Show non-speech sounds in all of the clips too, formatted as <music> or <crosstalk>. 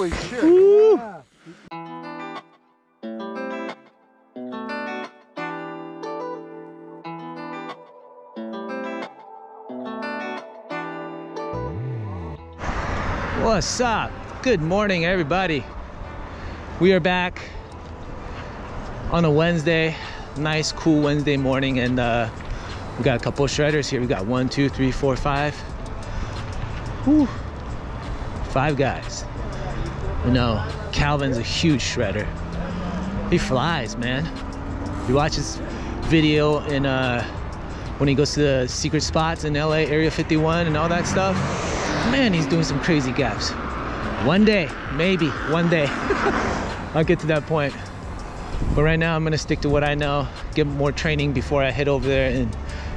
Holy shit. What's up? Good morning, everybody. We are back on a Wednesday, nice, cool Wednesday morning, and uh, we got a couple of shredders here. We got one, two, three, four, five. Whew. Five guys. You know, Calvin's a huge shredder. He flies, man. You watch his video in uh, when he goes to the secret spots in LA, Area 51, and all that stuff. Man, he's doing some crazy gaps. One day, maybe one day, <laughs> I'll get to that point. But right now, I'm gonna stick to what I know, get more training before I head over there and,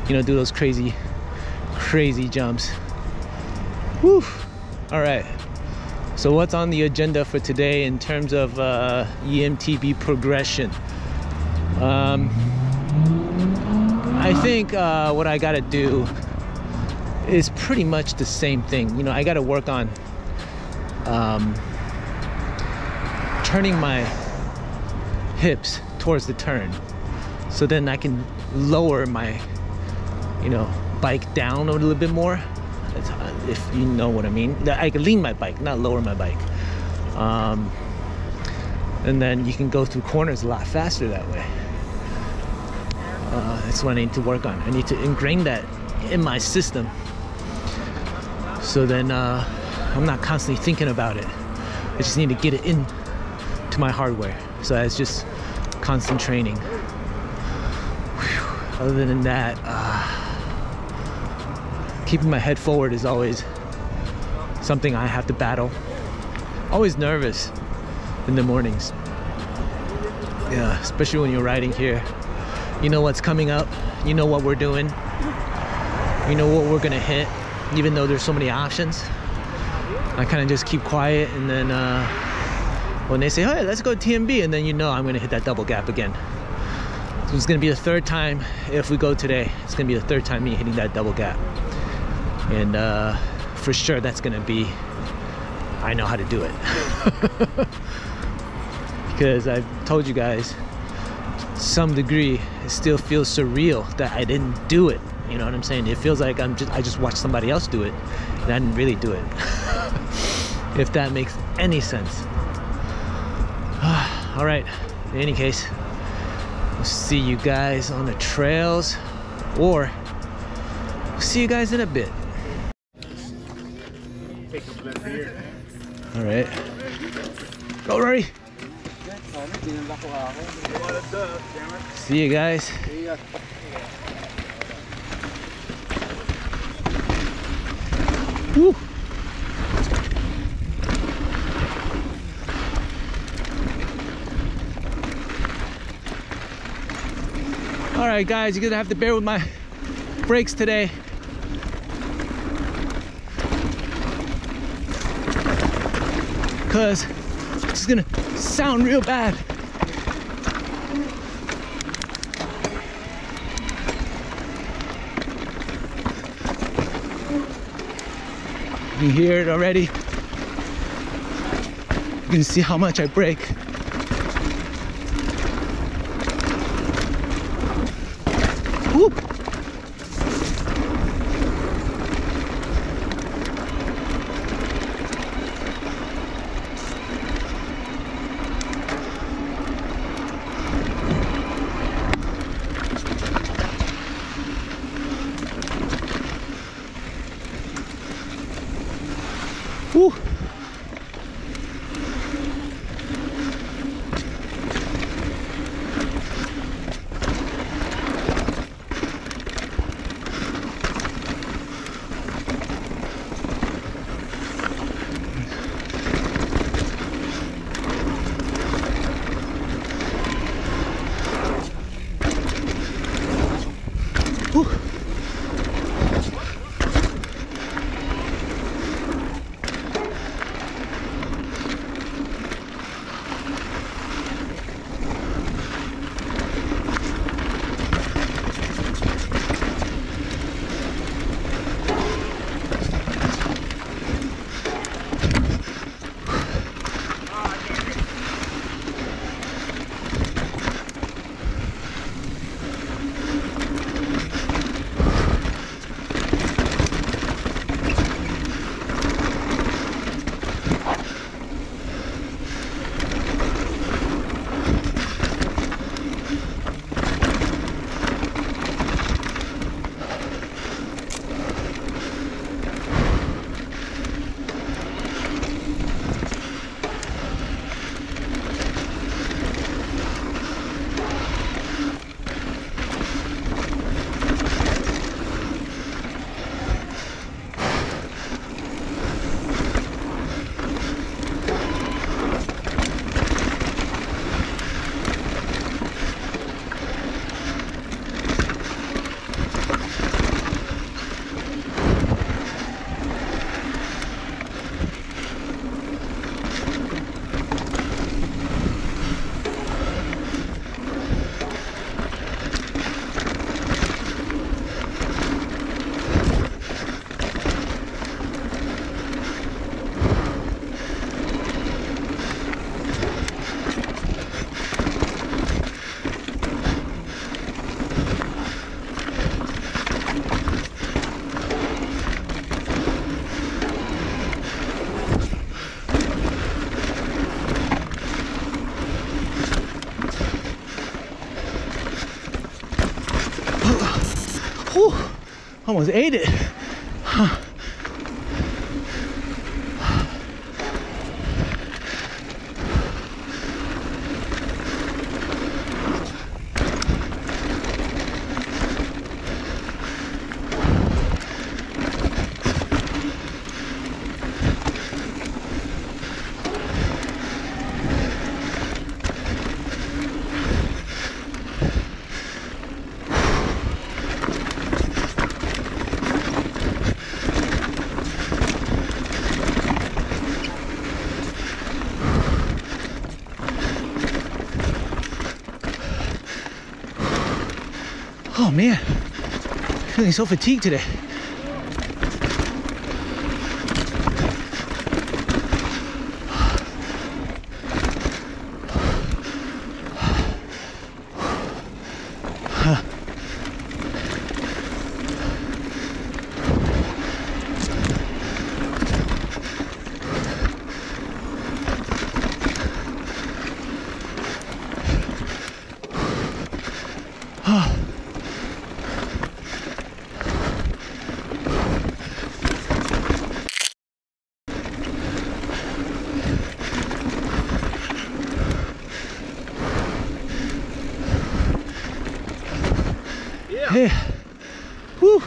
you know, do those crazy, crazy jumps. Whew. All right. So what's on the agenda for today in terms of uh, EMTB progression? Um, I think uh, what I gotta do is pretty much the same thing. You know, I gotta work on um, turning my hips towards the turn so then I can lower my, you know, bike down a little bit more. That's, if you know what I mean. I can lean my bike, not lower my bike. Um, and then you can go through corners a lot faster that way. Uh, that's what I need to work on. I need to ingrain that in my system. So then uh, I'm not constantly thinking about it. I just need to get it in to my hardware. So it's just constant training. Whew. Other than that, uh, keeping my head forward is always something I have to battle. Always nervous in the mornings. Yeah, especially when you're riding here. You know what's coming up. You know what we're doing. You know what we're gonna hit, even though there's so many options. I kind of just keep quiet and then uh, when they say, hey, let's go TMB, and then you know I'm gonna hit that double gap again. So it's gonna be the third time if we go today. It's gonna be the third time me hitting that double gap. And uh, for sure that's gonna be, I know how to do it. <laughs> because I've told you guys, some degree, it still feels surreal that I didn't do it. You know what I'm saying? It feels like I'm just I just watched somebody else do it, and I didn't really do it. <laughs> if that makes any sense. <sighs> All right. In any case, we'll see you guys on the trails, or we'll see you guys in a bit. All right. Go, Rory. See you guys. Woo. All right, guys, you're gonna have to bear with my brakes today. Cause it's gonna sound real bad. You hear it already? You can see how much I brake. Whoop. Woo. Whew. Almost ate it. Man, feeling so fatigued today. Yeah. Whew.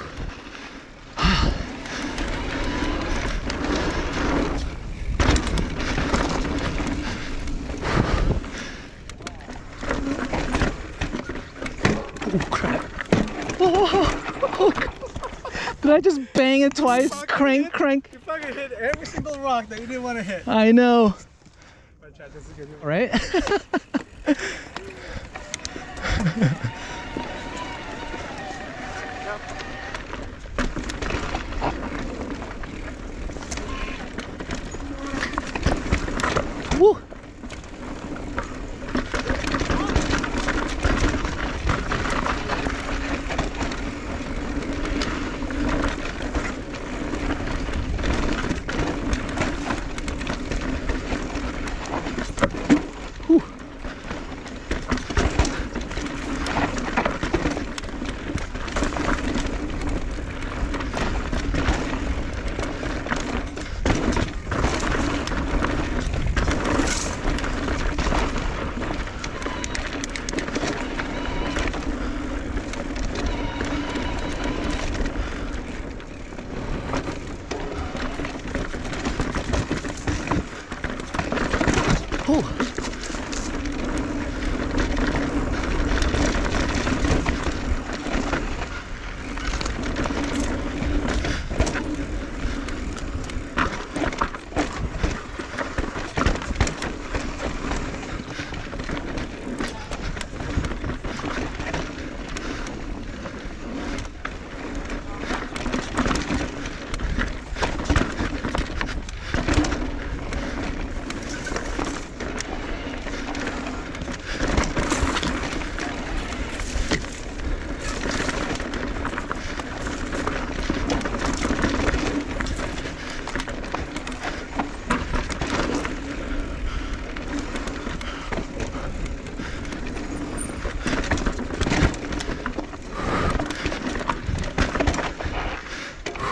Oh crap. Oh, oh, God. Did I just bang it twice? Crank, hit- crank. You fucking hit every single rock that you didn't want to hit. I know. But chat, this is good. Right? <laughs>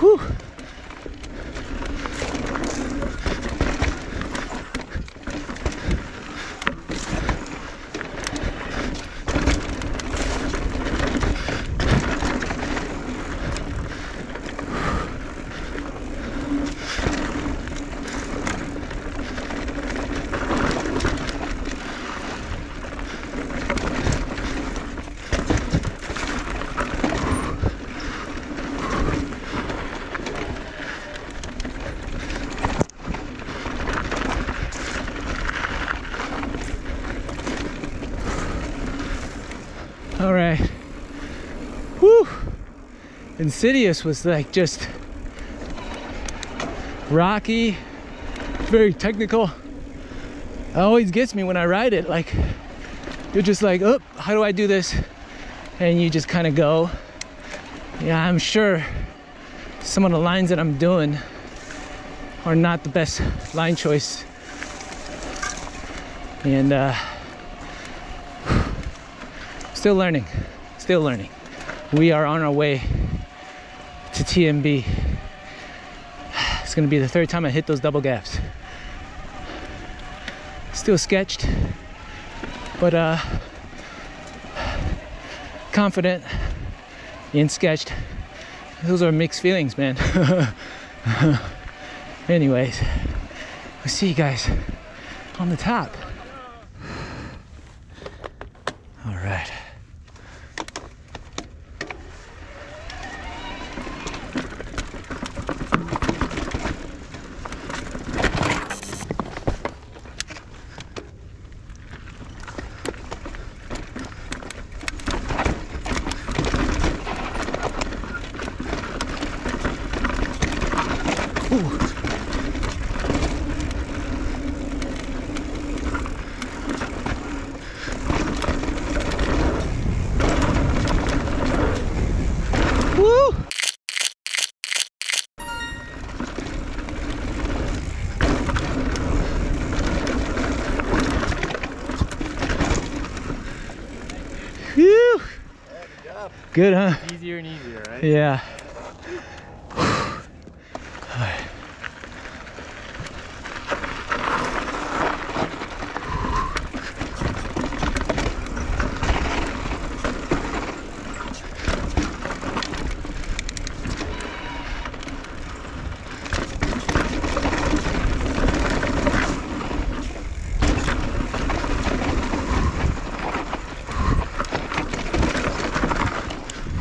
Whew. All right. Whew. Insidious was like just rocky, very technical. It always gets me when I ride it. Like, you're just like, oh, how do I do this? And you just kind of go. Yeah, I'm sure some of the lines that I'm doing are not the best line choice. And uh, still learning, still learning. We are on our way to TMB. It's gonna be the third time I hit those double gaps. Still sketched, but uh, confident in sketched. Those are mixed feelings, man. <laughs> Anyways, we'll see you guys on the top. Good, huh? Easier and easier, right? Yeah.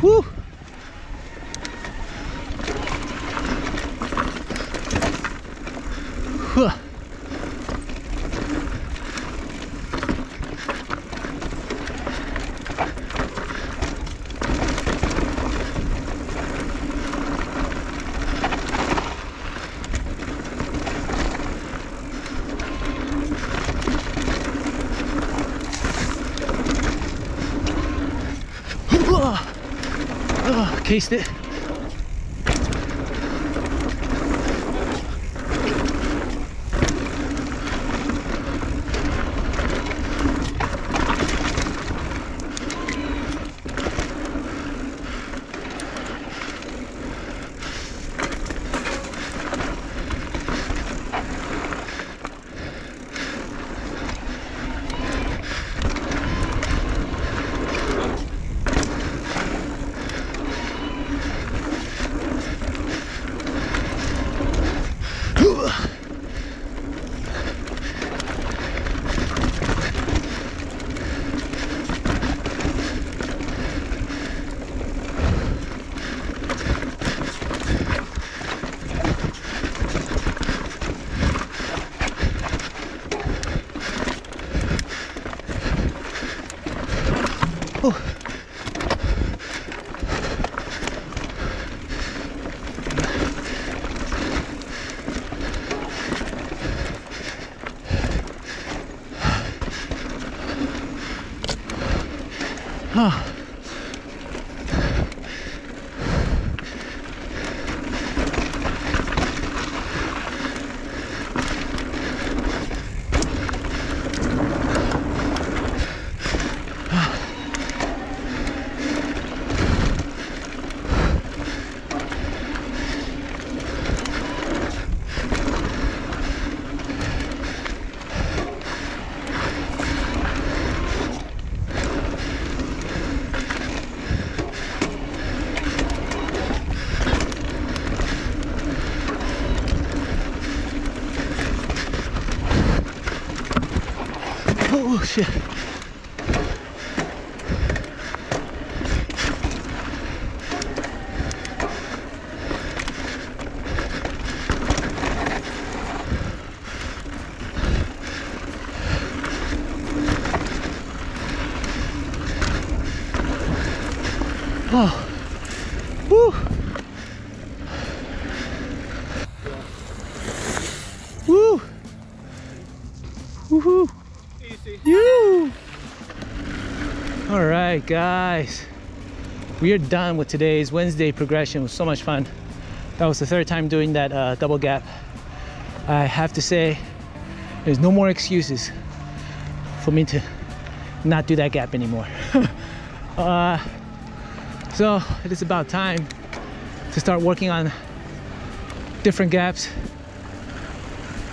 Woo! Huh. Oh, cased it. Ugh. Huh. Oh shit. Oh. Woo. Woo. Woohoo. Easy. You. All right, guys. We are done with today's Wednesday progression. It was so much fun. That was the third time doing that uh, double gap. I have to say, there's no more excuses for me to not do that gap anymore. <laughs> uh, so it is about time to start working on different gaps,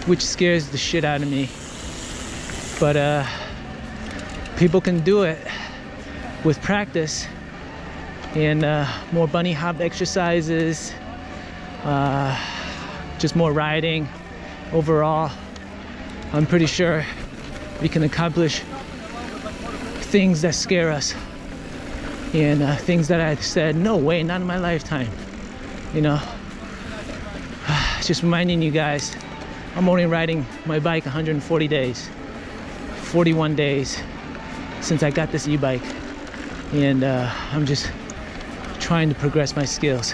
which scares the shit out of me. But uh, people can do it with practice and uh, more bunny hop exercises, uh, just more riding overall. I'm pretty sure we can accomplish things that scare us and uh, things that I said, no way, not in my lifetime. You know, <sighs> just reminding you guys, I'm only riding my bike 140 days, 41 days since I got this e-bike, and uh, I'm just trying to progress my skills.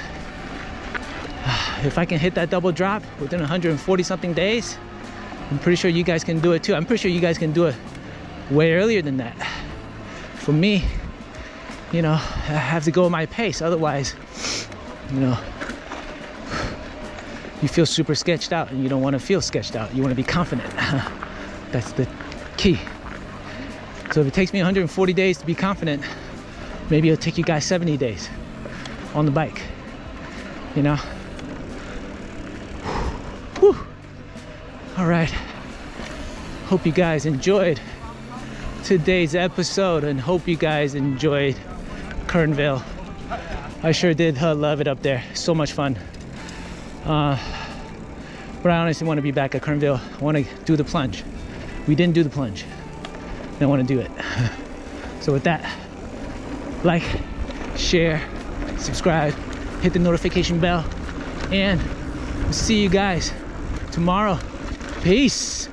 <sighs> If I can hit that double drop within 140 something days, I'm pretty sure you guys can do it too. I'm pretty sure you guys can do it way earlier than that. For me, you know, I have to go at my pace. Otherwise, you know, you feel super sketched out and you don't want to feel sketched out. You want to be confident. <laughs> That's the key. So if it takes me 140 days to be confident, maybe it'll take you guys 70 days on the bike. You know? Whew. All right. Hope you guys enjoyed today's episode and hope you guys enjoyed Kernville. I sure did uh, love it up there. So much fun. Uh, but I honestly want to be back at Kernville. I want to do the plunge. We didn't do the plunge. I want to do it. <laughs> so with that, like, share, subscribe, hit the notification bell, and we'll see you guys tomorrow. Peace.